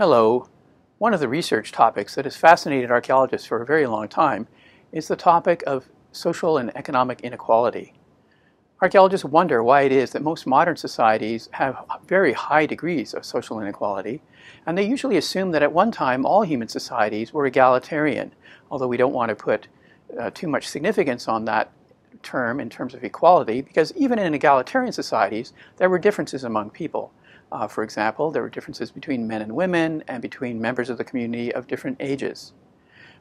Hello. One of the research topics that has fascinated archaeologists for a very long time is the topic of social and economic inequality. Archaeologists wonder why it is that most modern societies have very high degrees of social inequality, and they usually assume that at one time all human societies were egalitarian, although we don't want to put uh, too much significance on that term in terms of equality, because even in egalitarian societies, there were differences among people. Uh, for example, there were differences between men and women and between members of the community of different ages.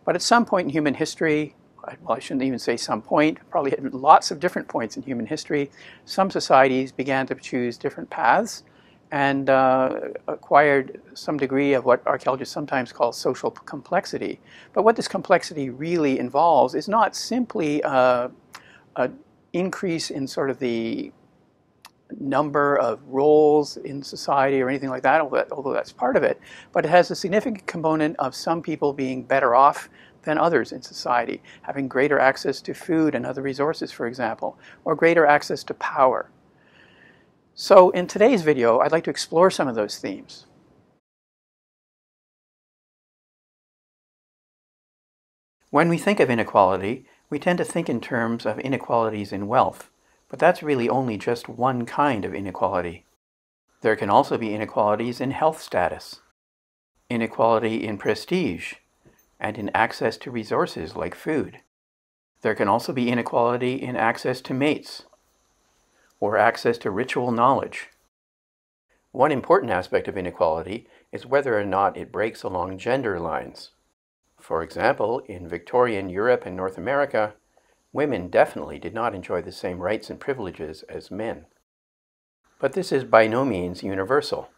But at some point in human history, well, I shouldn't even say some point, probably at lots of different points in human history, some societies began to choose different paths and uh, acquired some degree of what archaeologists sometimes call social complexity. But what this complexity really involves is not simply uh, an increase in sort of the number of roles in society or anything like that, although that's part of it, but it has a significant component of some people being better off than others in society, having greater access to food and other resources, for example, or greater access to power. So in today's video, I'd like to explore some of those themes. When we think of inequality, we tend to think in terms of inequalities in wealth. But that's really only just one kind of inequality. There can also be inequalities in health status, inequality in prestige, and in access to resources like food. There can also be inequality in access to mates, or access to ritual knowledge. One important aspect of inequality is whether or not it breaks along gender lines. For example, in Victorian Europe and North America, Women definitely did not enjoy the same rights and privileges as men. But this is by no means universal.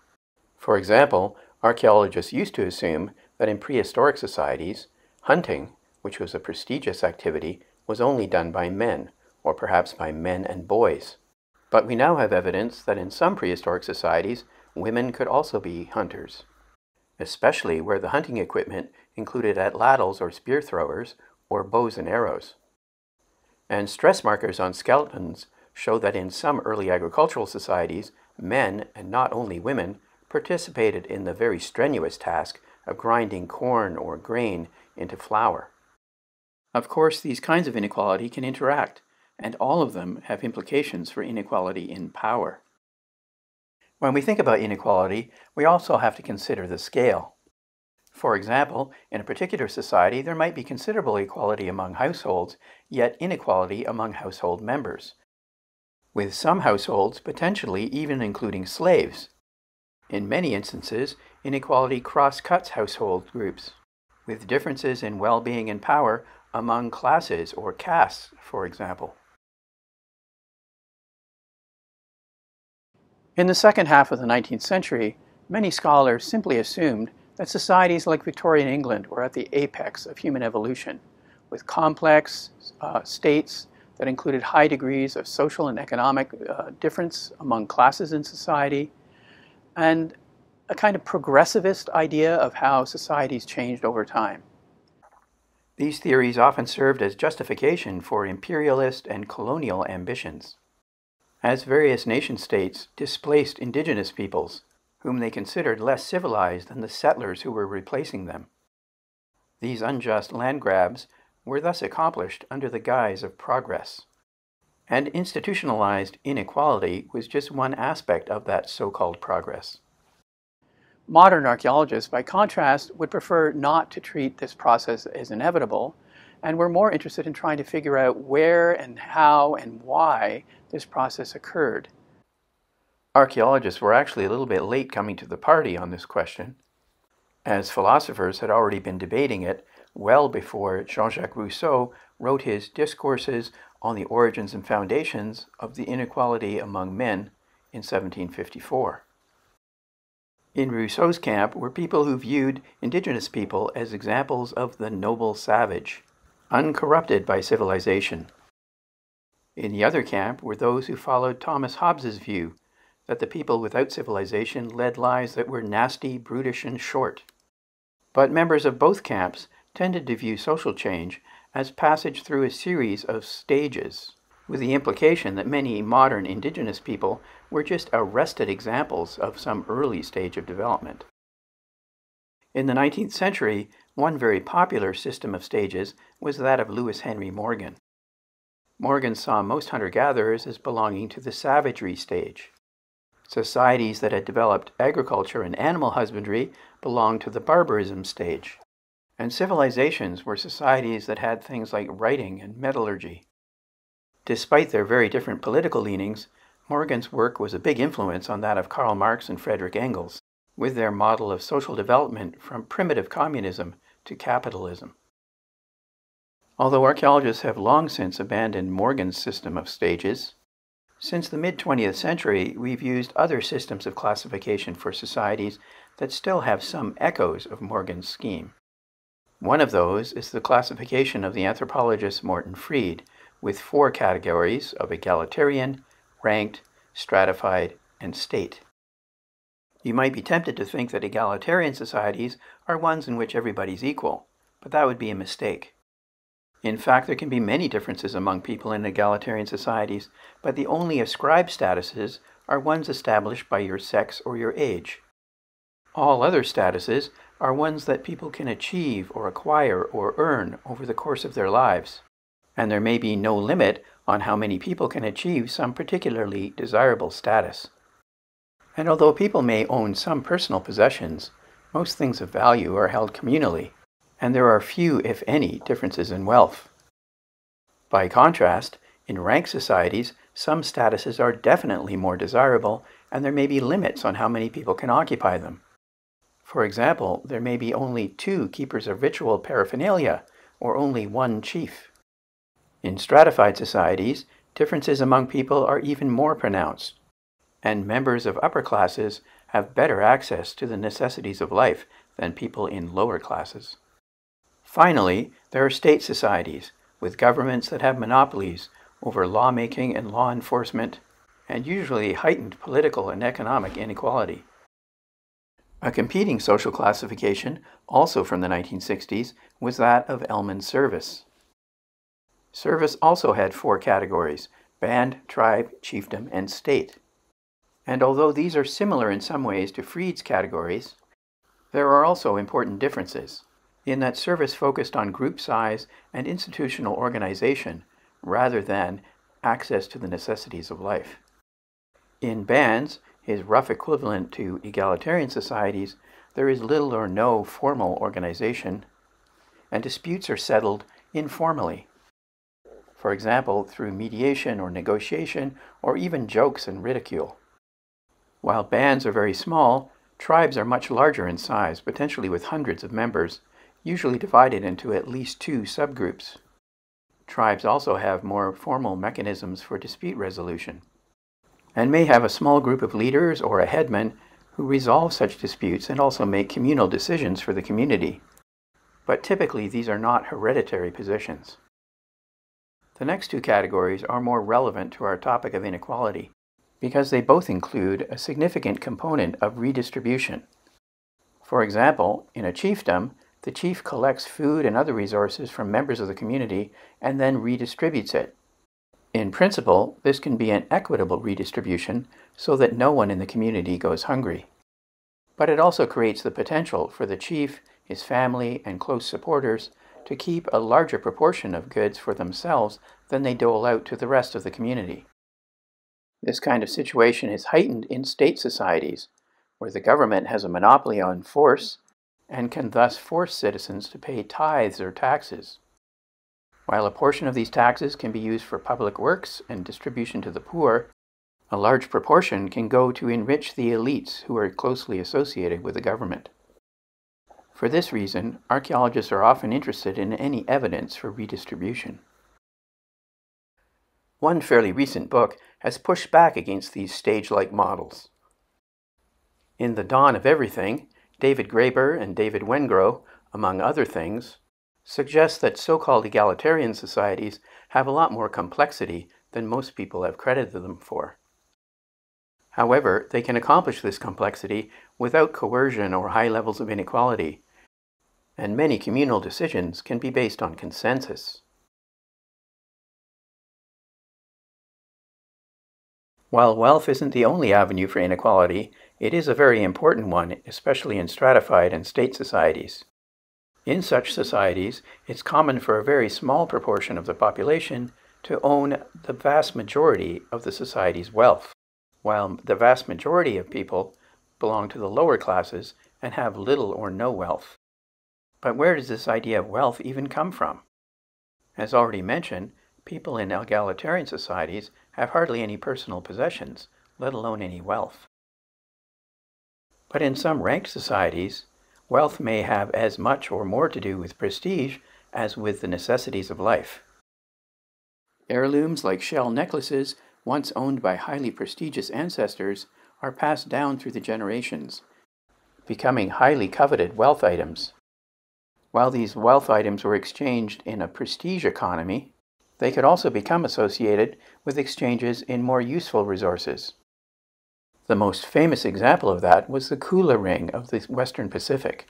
For example, archaeologists used to assume that in prehistoric societies, hunting, which was a prestigious activity, was only done by men, or perhaps by men and boys. But we now have evidence that in some prehistoric societies, women could also be hunters, especially where the hunting equipment included atlatls or spear throwers, or bows and arrows. And stress markers on skeletons show that in some early agricultural societies, men, and not only women, participated in the very strenuous task of grinding corn or grain into flour. Of course, these kinds of inequality can interact, and all of them have implications for inequality in power. When we think about inequality, we also have to consider the scale. For example, in a particular society, there might be considerable equality among households, yet inequality among household members, with some households potentially even including slaves. In many instances, inequality cross-cuts household groups, with differences in well-being and power among classes or castes, for example. In the second half of the 19th century, many scholars simply assumed that societies like Victorian England were at the apex of human evolution, with complex uh, states that included high degrees of social and economic uh, difference among classes in society, and a kind of progressivist idea of how societies changed over time. These theories often served as justification for imperialist and colonial ambitions. As various nation states displaced indigenous peoples whom they considered less civilized than the settlers who were replacing them. These unjust land grabs were thus accomplished under the guise of progress. And institutionalized inequality was just one aspect of that so-called progress. Modern archaeologists, by contrast, would prefer not to treat this process as inevitable, and were more interested in trying to figure out where and how and why this process occurred. Archaeologists were actually a little bit late coming to the party on this question, as philosophers had already been debating it well before Jean-Jacques Rousseau wrote his Discourses on the Origins and Foundations of the Inequality Among Men in 1754. In Rousseau's camp were people who viewed indigenous people as examples of the noble savage, uncorrupted by civilization. In the other camp were those who followed Thomas Hobbes's view that the people without civilization led lives that were nasty, brutish, and short. But members of both camps tended to view social change as passage through a series of stages, with the implication that many modern indigenous people were just arrested examples of some early stage of development. In the 19th century, one very popular system of stages was that of Lewis Henry Morgan. Morgan saw most hunter gatherers as belonging to the savagery stage. Societies that had developed agriculture and animal husbandry belonged to the barbarism stage. And civilizations were societies that had things like writing and metallurgy. Despite their very different political leanings, Morgan's work was a big influence on that of Karl Marx and Frederick Engels, with their model of social development from primitive communism to capitalism. Although archaeologists have long since abandoned Morgan's system of stages, since the mid 20th century we've used other systems of classification for societies that still have some echoes of Morgan's scheme. One of those is the classification of the anthropologist Morton Fried, with four categories of egalitarian, ranked, stratified, and state. You might be tempted to think that egalitarian societies are ones in which everybody's equal, but that would be a mistake. In fact, there can be many differences among people in egalitarian societies, but the only ascribed statuses are ones established by your sex or your age. All other statuses are ones that people can achieve or acquire or earn over the course of their lives, and there may be no limit on how many people can achieve some particularly desirable status. And although people may own some personal possessions, most things of value are held communally and there are few, if any, differences in wealth. By contrast, in rank societies, some statuses are definitely more desirable, and there may be limits on how many people can occupy them. For example, there may be only two keepers of ritual paraphernalia, or only one chief. In stratified societies, differences among people are even more pronounced, and members of upper classes have better access to the necessities of life than people in lower classes. Finally, there are state societies with governments that have monopolies over lawmaking and law enforcement, and usually heightened political and economic inequality. A competing social classification, also from the 1960s, was that of Elman Service. Service also had four categories band, tribe, chiefdom, and state. And although these are similar in some ways to Fried's categories, there are also important differences in that Service focused on group size and institutional organization rather than access to the necessities of life. In bands, his rough equivalent to egalitarian societies, there is little or no formal organization, and disputes are settled informally. For example, through mediation or negotiation, or even jokes and ridicule. While bands are very small, tribes are much larger in size, potentially with hundreds of members, usually divided into at least two subgroups. Tribes also have more formal mechanisms for dispute resolution, and may have a small group of leaders or a headman who resolve such disputes and also make communal decisions for the community. But typically, these are not hereditary positions. The next two categories are more relevant to our topic of inequality because they both include a significant component of redistribution. For example, in a chiefdom, the chief collects food and other resources from members of the community and then redistributes it. In principle, this can be an equitable redistribution so that no one in the community goes hungry. But it also creates the potential for the chief, his family, and close supporters to keep a larger proportion of goods for themselves than they dole out to the rest of the community. This kind of situation is heightened in state societies, where the government has a monopoly on force and can thus force citizens to pay tithes or taxes. While a portion of these taxes can be used for public works and distribution to the poor, a large proportion can go to enrich the elites who are closely associated with the government. For this reason, archaeologists are often interested in any evidence for redistribution. One fairly recent book has pushed back against these stage like models. In The Dawn of Everything, David Graeber and David Wengrow, among other things, suggest that so called egalitarian societies have a lot more complexity than most people have credited them for. However, they can accomplish this complexity without coercion or high levels of inequality, and many communal decisions can be based on consensus. While wealth isn't the only avenue for inequality, It is a very important one, especially in stratified and state societies. In such societies, it's common for a very small proportion of the population to own the vast majority of the society's wealth, while the vast majority of people belong to the lower classes and have little or no wealth. But where does this idea of wealth even come from? As already mentioned, people in egalitarian societies have hardly any personal possessions, let alone any wealth. But in some ranked societies, wealth may have as much or more to do with prestige as with the necessities of life. Heirlooms like shell necklaces, once owned by highly prestigious ancestors, are passed down through the generations, becoming highly coveted wealth items. While these wealth items were exchanged in a prestige economy, they could also become associated with exchanges in more useful resources. The most famous example of that was the Kula Ring of the Western Pacific.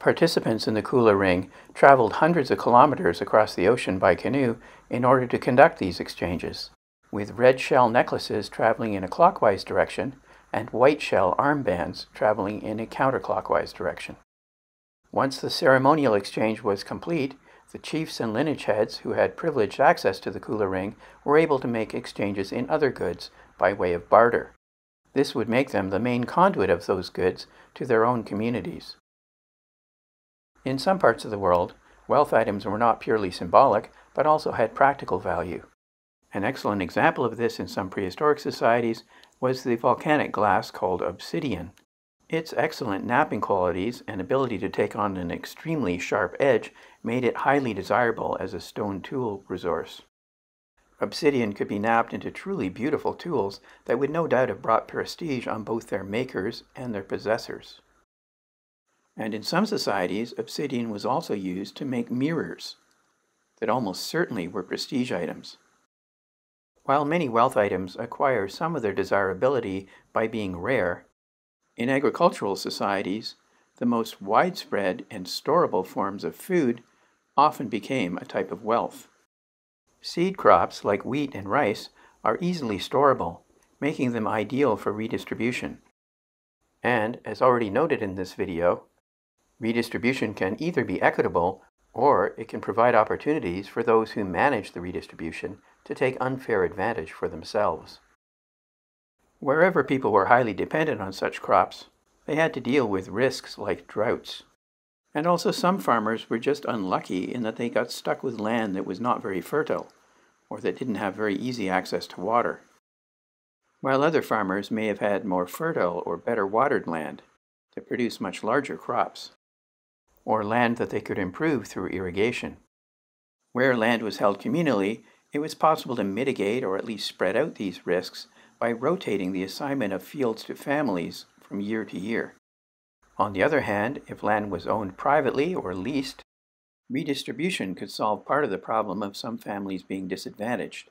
Participants in the Kula Ring traveled hundreds of kilometers across the ocean by canoe in order to conduct these exchanges, with red shell necklaces traveling in a clockwise direction and white shell armbands traveling in a counterclockwise direction. Once the ceremonial exchange was complete, the chiefs and lineage heads who had privileged access to the Kula ring were able to make exchanges in other goods by way of barter. This would make them the main conduit of those goods to their own communities. In some parts of the world, wealth items were not purely symbolic, but also had practical value. An excellent example of this in some prehistoric societies was the volcanic glass called obsidian. Its excellent knapping qualities and ability to take on an extremely sharp edge made it highly desirable as a stone tool resource. Obsidian could be knapped into truly beautiful tools that would no doubt have brought prestige on both their makers and their possessors. And in some societies, obsidian was also used to make mirrors that almost certainly were prestige items. While many wealth items acquire some of their desirability by being rare, in agricultural societies, the most widespread and storable forms of food often became a type of wealth. Seed crops like wheat and rice are easily storable, making them ideal for redistribution. And, as already noted in this video, redistribution can either be equitable or it can provide opportunities for those who manage the redistribution to take unfair advantage for themselves. Wherever people were highly dependent on such crops, they had to deal with risks like droughts. And also, some farmers were just unlucky in that they got stuck with land that was not very fertile, or that didn't have very easy access to water. While other farmers may have had more fertile or better watered land that produced much larger crops, or land that they could improve through irrigation. Where land was held communally, it was possible to mitigate or at least spread out these risks by rotating the assignment of fields to families from year to year. On the other hand, if land was owned privately or leased, redistribution could solve part of the problem of some families being disadvantaged.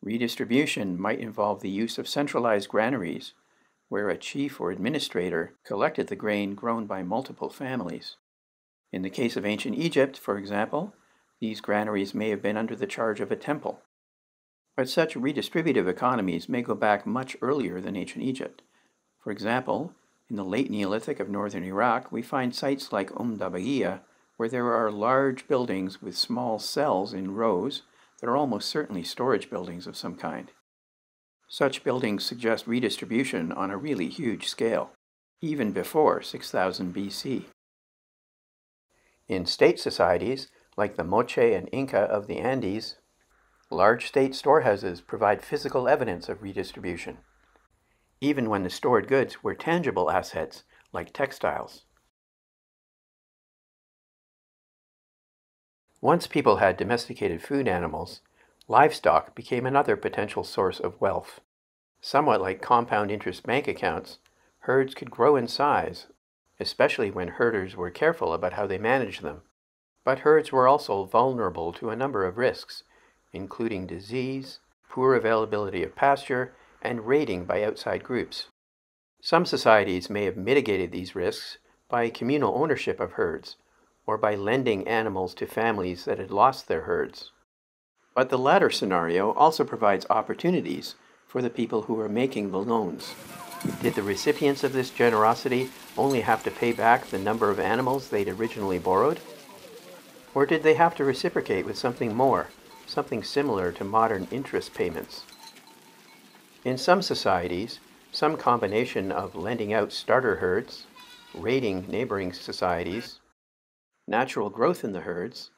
Redistribution might involve the use of centralized granaries, where a chief or administrator collected the grain grown by multiple families. In the case of ancient Egypt, for example, these granaries may have been under the charge of a temple. But such redistributive economies may go back much earlier than ancient Egypt. For example, in the late Neolithic of northern Iraq, we find sites like Umm Dabaghiyah, where there are large buildings with small cells in rows that are almost certainly storage buildings of some kind. Such buildings suggest redistribution on a really huge scale, even before 6000 BC. In state societies, like the Moche and Inca of the Andes, Large state storehouses provide physical evidence of redistribution, even when the stored goods were tangible assets like textiles. Once people had domesticated food animals, livestock became another potential source of wealth. Somewhat like compound interest bank accounts, herds could grow in size, especially when herders were careful about how they managed them. But herds were also vulnerable to a number of risks, including disease, poor availability of pasture, and raiding by outside groups. Some societies may have mitigated these risks by communal ownership of herds, or by lending animals to families that had lost their herds. But the latter scenario also provides opportunities for the people who are making the loans. Did the recipients of this generosity only have to pay back the number of animals they'd originally borrowed? Or did they have to reciprocate with something more, something similar to modern interest payments? In some societies, some combination of lending out starter herds, raiding neighboring societies, natural growth in the herds,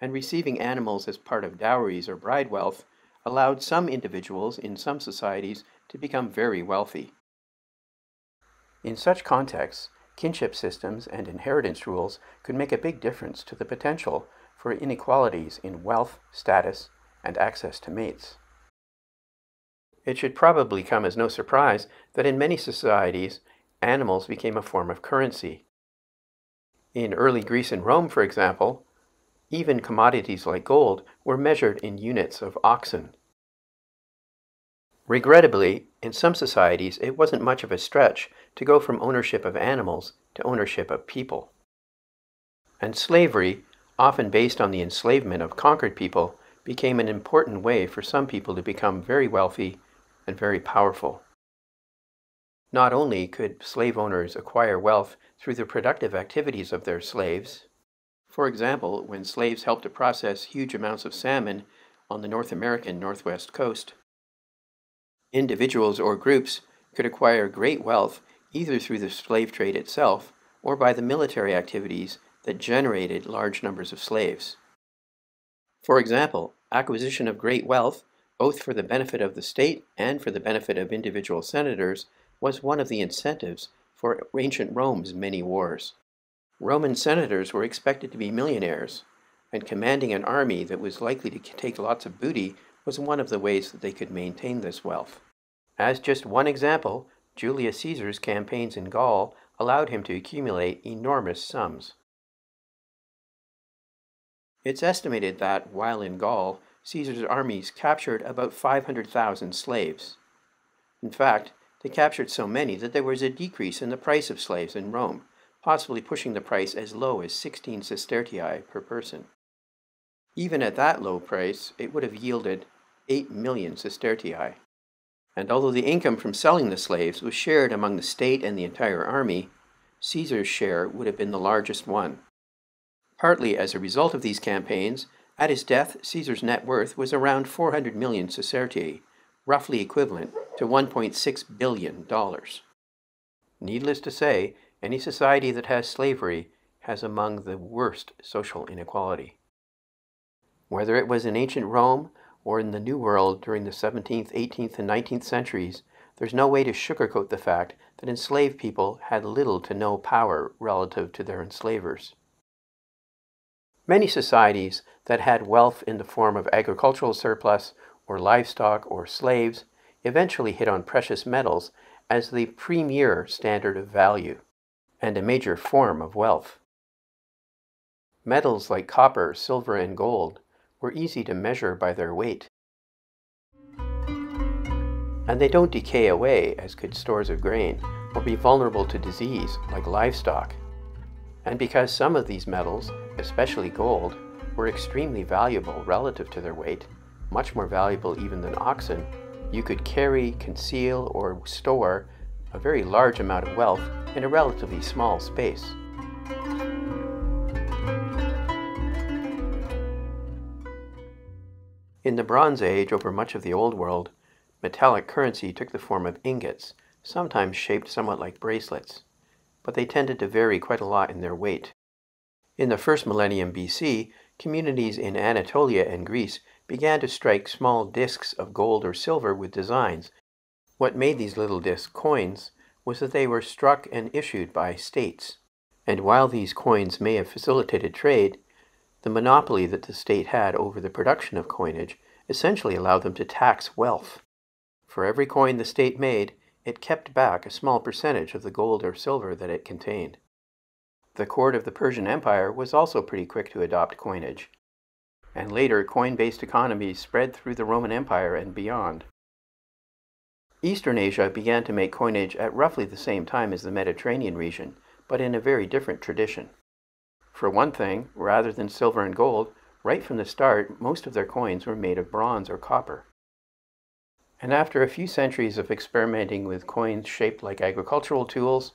and receiving animals as part of dowries or bride wealth allowed some individuals in some societies to become very wealthy. In such contexts, kinship systems and inheritance rules could make a big difference to the potential for inequalities in wealth, status, and access to mates. It should probably come as no surprise that in many societies, animals became a form of currency. In early Greece and Rome, for example, even commodities like gold were measured in units of oxen. Regrettably, in some societies, it wasn't much of a stretch to go from ownership of animals to ownership of people. And slavery, often based on the enslavement of conquered people, became an important way for some people to become very wealthy and very powerful. Not only could slave owners acquire wealth through the productive activities of their slaves, for example, when slaves helped to process huge amounts of salmon on the North American Northwest coast, individuals or groups could acquire great wealth either through the slave trade itself or by the military activities that generated large numbers of slaves. For example, acquisition of great wealth, both for the benefit of the state and for the benefit of individual senators, was one of the incentives for ancient Rome's many wars. Roman senators were expected to be millionaires, and commanding an army that was likely to take lots of booty was one of the ways that they could maintain this wealth. As just one example, Julius Caesar's campaigns in Gaul allowed him to accumulate enormous sums. It's estimated that, while in Gaul, Caesar's armies captured about 500,000 slaves. In fact, they captured so many that there was a decrease in the price of slaves in Rome, possibly pushing the price as low as 16 sestertii per person. Even at that low price, it would have yielded 8 million sestertii. And although the income from selling the slaves was shared among the state and the entire army, Caesar's share would have been the largest one. Partly as a result of these campaigns, at his death, Caesar's net worth was around 400 million sestertii, roughly equivalent to $1.6 billion. Needless to say, any society that has slavery has among the worst social inequality. Whether it was in ancient Rome or in the New World during the 17th, 18th, and 19th centuries, there's no way to sugarcoat the fact that enslaved people had little to no power relative to their enslavers. Many societies that had wealth in the form of agricultural surplus or livestock or slaves eventually hit on precious metals as the premier standard of value and a major form of wealth. Metals like copper, silver, and gold were easy to measure by their weight. And they don't decay away as could stores of grain or be vulnerable to disease like livestock. And because some of these metals, especially gold, were extremely valuable relative to their weight, much more valuable even than oxen, you could carry, conceal, or store a very large amount of wealth in a relatively small space. In the Bronze Age, over much of the Old World, metallic currency took the form of ingots, sometimes shaped somewhat like bracelets, but they tended to vary quite a lot in their weight. In the first millennium BC, communities in Anatolia and Greece began to strike small discs of gold or silver with designs what made these little disc coins was that they were struck and issued by states. And while these coins may have facilitated trade, the monopoly that the state had over the production of coinage essentially allowed them to tax wealth. For every coin the state made, it kept back a small percentage of the gold or silver that it contained. The court of the Persian Empire was also pretty quick to adopt coinage, and later coin based economies spread through the Roman Empire and beyond. Eastern Asia began to make coinage at roughly the same time as the Mediterranean region, but in a very different tradition. For one thing, rather than silver and gold, right from the start, most of their coins were made of bronze or copper. And after a few centuries of experimenting with coins shaped like agricultural tools,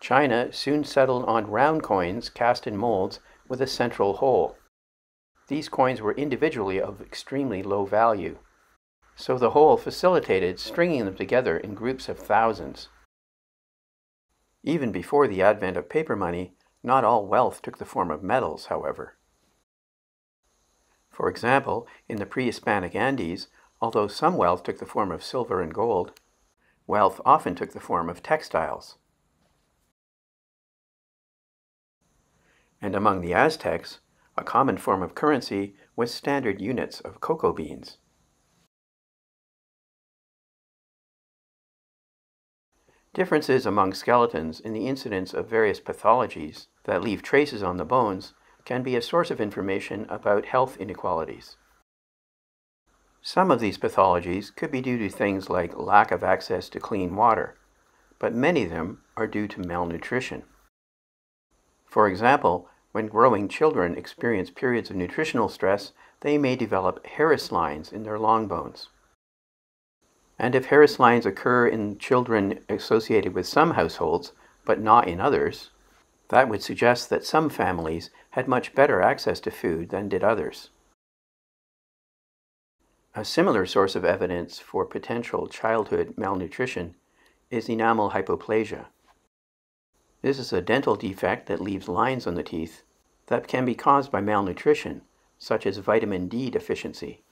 China soon settled on round coins cast in molds with a central hole. These coins were individually of extremely low value, so the hole facilitated stringing them together in groups of thousands. Even before the advent of paper money, not all wealth took the form of metals, however. For example, in the pre-Hispanic Andes, although some wealth took the form of silver and gold, wealth often took the form of textiles. And among the Aztecs, a common form of currency was standard units of cocoa beans. Differences among skeletons in the incidence of various pathologies that leave traces on the bones can be a source of information about health inequalities. Some of these pathologies could be due to things like lack of access to clean water, but many of them are due to malnutrition. For example, when growing children experience periods of nutritional stress, they may develop Harris lines in their long bones. And if Harris lines occur in children associated with some households, but not in others, that would suggest that some families had much better access to food than did others. A similar source of evidence for potential childhood malnutrition is enamel hypoplasia. This is a dental defect that leaves lines on the teeth that can be caused by malnutrition, such as vitamin D deficiency.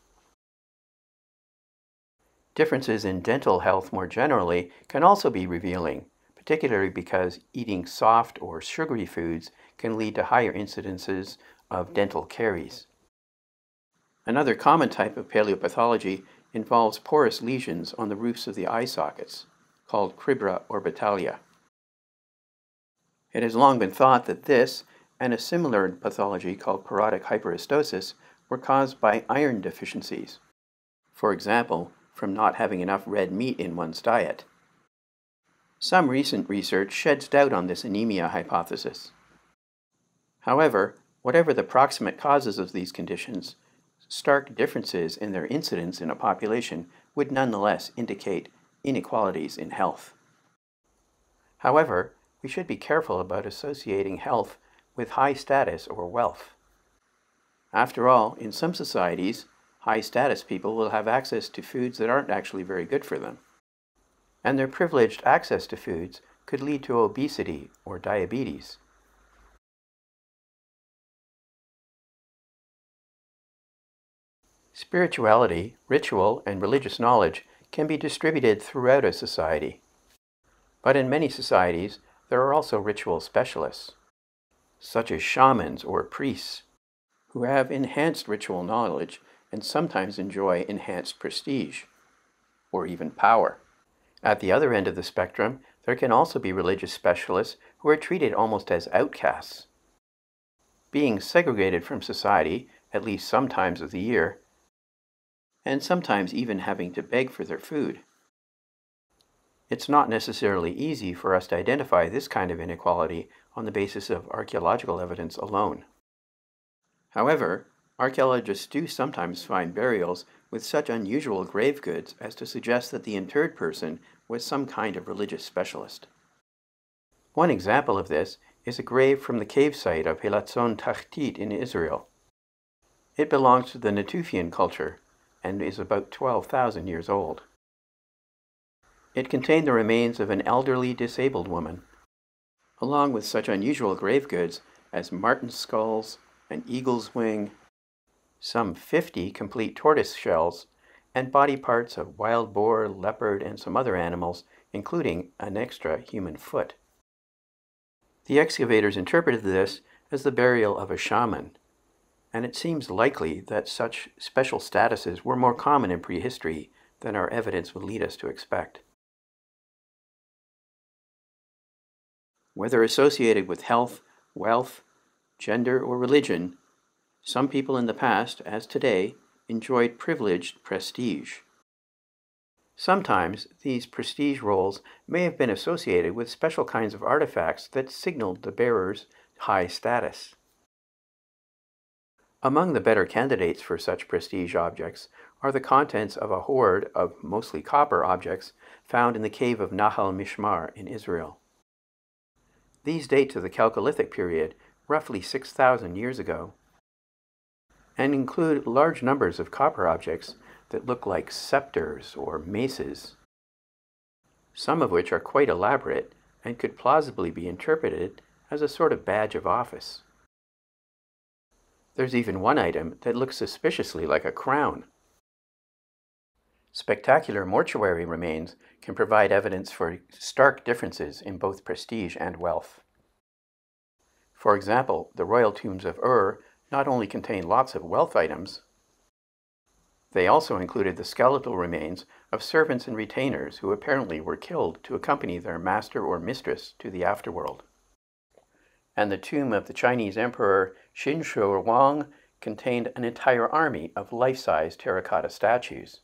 Differences in dental health more generally can also be revealing, particularly because eating soft or sugary foods can lead to higher incidences of dental caries. Another common type of paleopathology involves porous lesions on the roofs of the eye sockets, called cribra orbitalia. It has long been thought that this and a similar pathology called porotic hyperostosis were caused by iron deficiencies. For example, from not having enough red meat in one's diet. Some recent research sheds doubt on this anemia hypothesis. However, whatever the proximate causes of these conditions, stark differences in their incidence in a population would nonetheless indicate inequalities in health. However, we should be careful about associating health with high status or wealth. After all, in some societies, high status people will have access to foods that aren't actually very good for them. And their privileged access to foods could lead to obesity or diabetes. Spirituality, ritual, and religious knowledge can be distributed throughout a society. But in many societies, there are also ritual specialists, such as shamans or priests, who have enhanced ritual knowledge and sometimes enjoy enhanced prestige or even power. At the other end of the spectrum, there can also be religious specialists who are treated almost as outcasts. Being segregated from society at least some times of the year, and sometimes even having to beg for their food. It's not necessarily easy for us to identify this kind of inequality on the basis of archaeological evidence alone. However, Archaeologists do sometimes find burials with such unusual grave goods as to suggest that the interred person was some kind of religious specialist. One example of this is a grave from the cave site of Hilazon Tachtit in Israel. It belongs to the Natufian culture and is about 12,000 years old. It contained the remains of an elderly disabled woman, along with such unusual grave goods as marten skulls, an eagle's wing, some 50 complete tortoise shells, and body parts of wild boar, leopard, and some other animals, including an extra human foot. The excavators interpreted this as the burial of a shaman, and it seems likely that such special statuses were more common in prehistory than our evidence would lead us to expect. Whether associated with health, wealth, gender, or religion, some people in the past, as today, enjoyed privileged prestige. Sometimes these prestige roles may have been associated with special kinds of artifacts that signaled the bearer's high status. Among the better candidates for such prestige objects are the contents of a hoard of mostly copper objects found in the cave of Nahal Mishmar in Israel. These date to the Chalcolithic period, roughly 6,000 years ago, and include large numbers of copper objects that look like scepters or maces, some of which are quite elaborate and could plausibly be interpreted as a sort of badge of office. There's even one item that looks suspiciously like a crown. Spectacular mortuary remains can provide evidence for stark differences in both prestige and wealth. For example, the royal tombs of Ur not only contain lots of wealth items, they also included the skeletal remains of servants and retainers who apparently were killed to accompany their master or mistress to the afterworld. And the tomb of the Chinese Emperor Qin Shi Huang contained an entire army of life-size terracotta statues.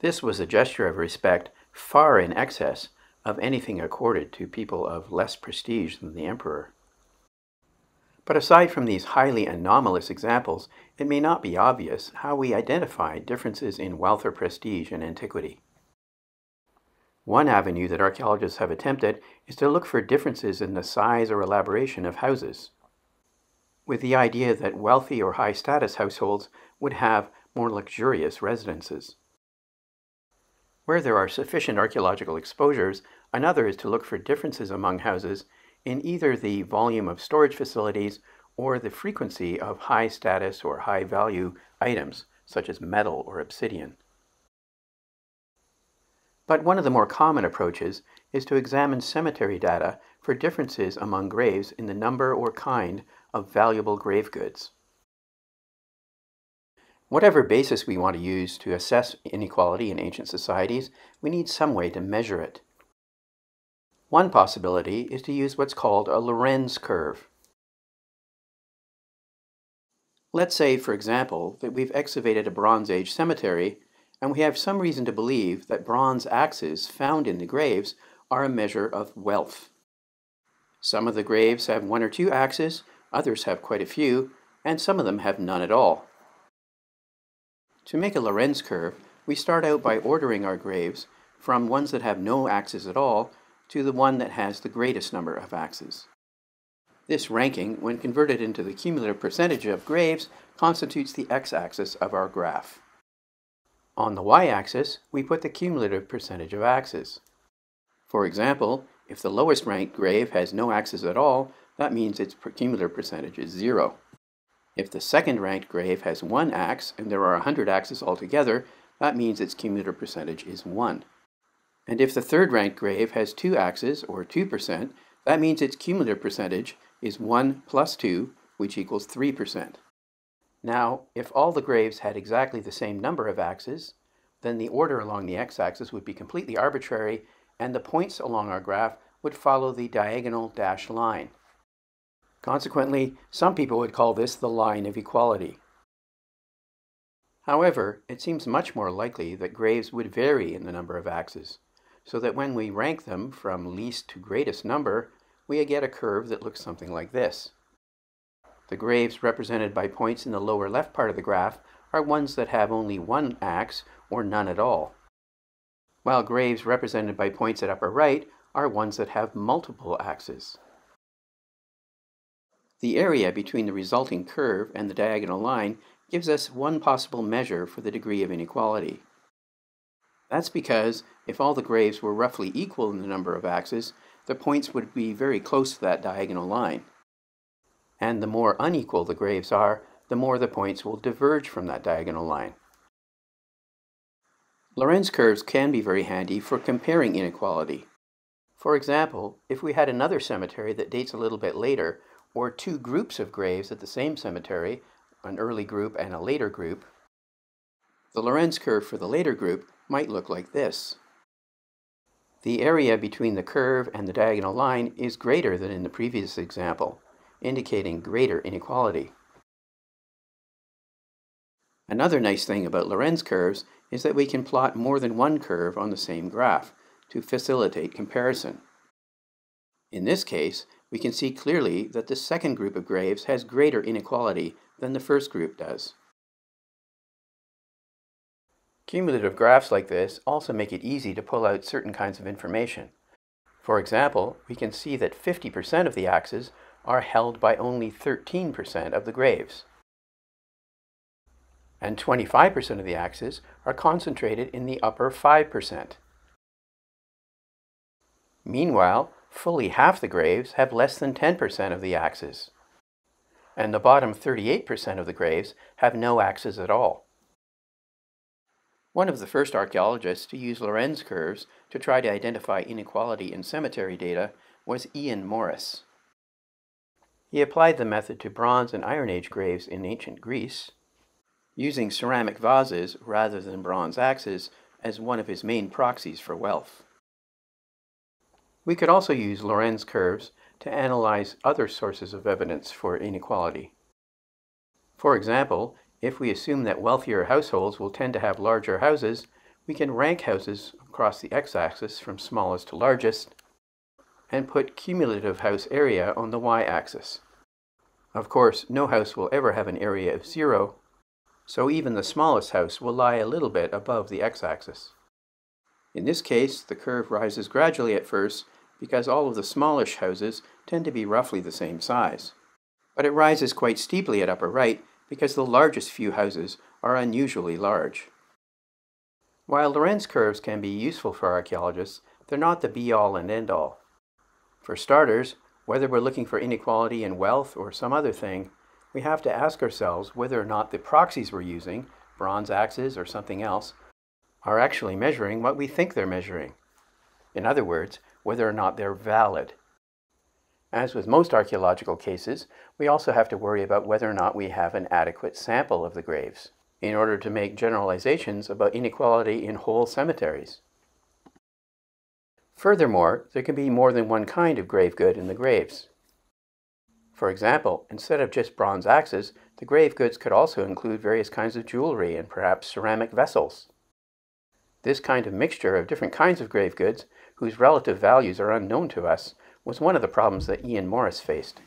This was a gesture of respect far in excess of anything accorded to people of less prestige than the emperor. But aside from these highly anomalous examples, it may not be obvious how we identify differences in wealth or prestige in antiquity. One avenue that archaeologists have attempted is to look for differences in the size or elaboration of houses, with the idea that wealthy or high status households would have more luxurious residences. Where there are sufficient archaeological exposures, another is to look for differences among houses in either the volume of storage facilities or the frequency of high status or high value items, such as metal or obsidian. But one of the more common approaches is to examine cemetery data for differences among graves in the number or kind of valuable grave goods. Whatever basis we want to use to assess inequality in ancient societies, we need some way to measure it. One possibility is to use what's called a Lorenz curve. Let's say, for example, that we've excavated a Bronze Age cemetery and we have some reason to believe that bronze axes found in the graves are a measure of wealth. Some of the graves have one or two axes, others have quite a few, and some of them have none at all. To make a Lorenz curve, we start out by ordering our graves from ones that have no axes at all to the one that has the greatest number of axes. This ranking, when converted into the cumulative percentage of graves, constitutes the x-axis of our graph. On the y-axis, we put the cumulative percentage of axes. For example, if the lowest ranked grave has no axes at all, that means its cumulative percentage is zero. If the second ranked grave has one axe and there are 100 axes altogether, that means its cumulative percentage is 1. And if the third ranked grave has two axes, or 2%, that means its cumulative percentage is 1 plus 2, which equals 3%. Now, if all the graves had exactly the same number of axes, then the order along the x-axis would be completely arbitrary, and the points along our graph would follow the diagonal dashed line. Consequently, some people would call this the line of equality. However, it seems much more likely that graves would vary in the number of axes, so that when we rank them from least to greatest number, we get a curve that looks something like this. The graves represented by points in the lower left part of the graph are ones that have only one axe or none at all, while graves represented by points at upper right are ones that have multiple axes. The area between the resulting curve and the diagonal line gives us one possible measure for the degree of inequality. That's because if all the graves were roughly equal in the number of axes, the points would be very close to that diagonal line. And the more unequal the graves are, the more the points will diverge from that diagonal line. Lorenz curves can be very handy for comparing inequality. For example, if we had another cemetery that dates a little bit later, or two groups of graves at the same cemetery, an early group and a later group, the Lorenz curve for the later group might look like this. The area between the curve and the diagonal line is greater than in the previous example, indicating greater inequality. Another nice thing about Lorenz curves is that we can plot more than one curve on the same graph to facilitate comparison. In this case, we can see clearly that the second group of graves has greater inequality than the first group does. Cumulative graphs like this also make it easy to pull out certain kinds of information. For example, we can see that 50% of the axes are held by only 13% of the graves. And 25% of the axes are concentrated in the upper 5%. Meanwhile, fully half the graves have less than 10% of the axes. And the bottom 38% of the graves have no axes at all. One of the first archaeologists to use Lorenz curves to try to identify inequality in cemetery data was Ian Morris. He applied the method to Bronze and Iron Age graves in ancient Greece, using ceramic vases rather than bronze axes as one of his main proxies for wealth. We could also use Lorenz curves to analyze other sources of evidence for inequality. For example, if we assume that wealthier households will tend to have larger houses, we can rank houses across the x-axis from smallest to largest and put cumulative house area on the y-axis. Of course, no house will ever have an area of zero, so even the smallest house will lie a little bit above the x-axis. In this case, the curve rises gradually at first because all of the smallish houses tend to be roughly the same size. But it rises quite steeply at upper right because the largest few houses are unusually large. While Lorenz curves can be useful for archaeologists, they're not the be-all and end-all. For starters, whether we're looking for inequality in wealth or some other thing, we have to ask ourselves whether or not the proxies we're using, bronze axes or something else, are actually measuring what we think they're measuring. In other words, whether or not they're valid. As with most archaeological cases, we also have to worry about whether or not we have an adequate sample of the graves in order to make generalizations about inequality in whole cemeteries. Furthermore, there can be more than one kind of grave good in the graves. For example, instead of just bronze axes, the grave goods could also include various kinds of jewelry and perhaps ceramic vessels. This kind of mixture of different kinds of grave goods, whose relative values are unknown to us, was one of the problems that Ian Morris faced.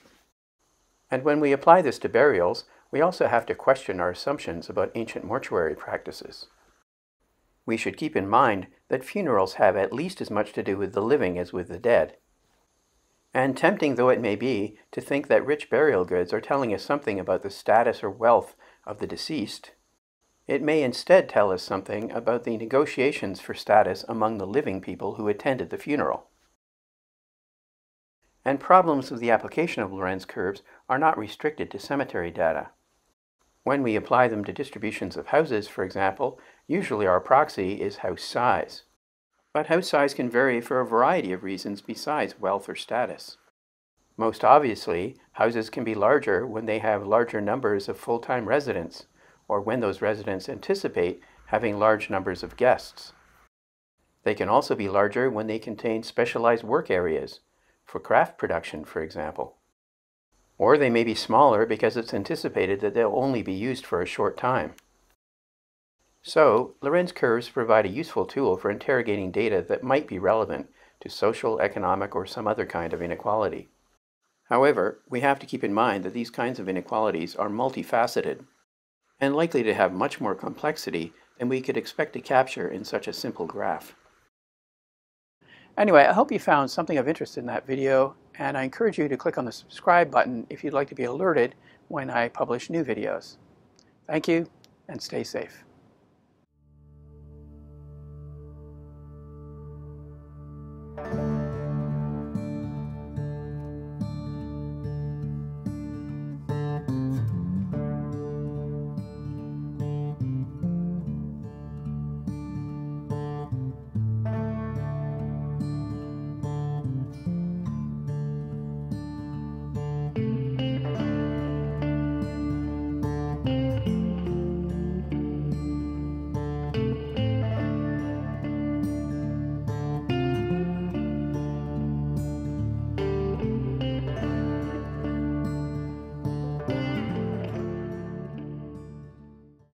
And when we apply this to burials, we also have to question our assumptions about ancient mortuary practices. We should keep in mind that funerals have at least as much to do with the living as with the dead. And tempting though it may be to think that rich burial goods are telling us something about the status or wealth of the deceased, it may instead tell us something about the negotiations for status among the living people who attended the funeral and problems with the application of Lorenz curves are not restricted to cemetery data. When we apply them to distributions of houses, for example, usually our proxy is house size. But house size can vary for a variety of reasons besides wealth or status. Most obviously, houses can be larger when they have larger numbers of full-time residents, or when those residents anticipate having large numbers of guests. They can also be larger when they contain specialized work areas, for craft production, for example. Or they may be smaller because it's anticipated that they'll only be used for a short time. So, Lorenz curves provide a useful tool for interrogating data that might be relevant to social, economic, or some other kind of inequality. However, we have to keep in mind that these kinds of inequalities are multifaceted and likely to have much more complexity than we could expect to capture in such a simple graph. Anyway, I hope you found something of interest in that video, and I encourage you to click on the subscribe button if you'd like to be alerted when I publish new videos. Thank you, and stay safe.